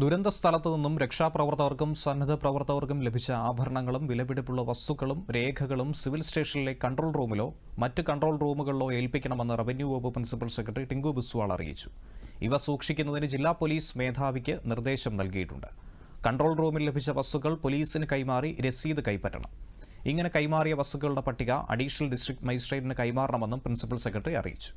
ദുരന്ത സ്ഥലത്തു നിന്നും രക്ഷാപ്രവർത്തകർക്കും സന്നദ്ധ പ്രവർത്തകർക്കും ലഭിച്ച ആഭരണങ്ങളും വിലപിടിപ്പുള്ള വസ്തുക്കളും രേഖകളും സിവിൽ സ്റ്റേഷനിലെ കൺട്രോൾ റൂമിലോ മറ്റ് കൺട്രോൾ റൂമുകളിലോ ഏൽപ്പിക്കണമെന്ന് റവന്യൂ വകുപ്പ് പ്രിൻസിപ്പൽ സെക്രട്ടറി ടിങ്കു ബിസ്വാൾ അറിയിച്ചു. ഇവ സൂക്ഷിക്കുന്നതിന് ജില്ലാ പോലീസ് മേധാവിക്ക് നിർദ്ദേശം നൽകിയിട്ടുണ്ട്. കൺട്രോൾ റൂമിൽ ലഭിച്ച വസ്തുക്കൾ പോലീസിന് കൈമാറി രസീത് കൈപ്പറ്റണം. ഇങ്ങനെ കൈമാറിയ വസ്തുക്കളുടെ പട്ടിക അഡീഷണൽ ഡിസ്ട്രിക്ട് മജിസ്ട്രേറ്റിന് കൈമാറണമെന്നും പ്രിൻസിപ്പൽ സെക്രട്ടറി അറിയിച്ചു.